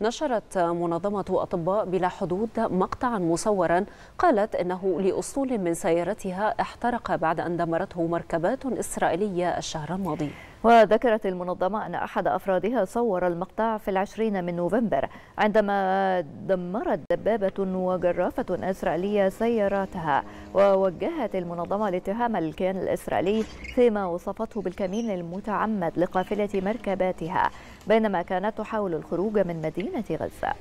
نشرت منظمة أطباء بلا حدود مقطعا مصورا قالت إنه لأسطول من سيارتها احترق بعد أن دمرته مركبات إسرائيلية الشهر الماضي. وذكرت المنظمة أن أحد أفرادها صور المقطع في العشرين من نوفمبر عندما دمرت دبابة وجرافة إسرائيلية سياراتها. ووجهت المنظمة الاتهام للكيان الإسرائيلي فيما وصفته بالكمين المتعمد لقافلة مركباتها بينما كانت تحاول الخروج من مدينة غزة.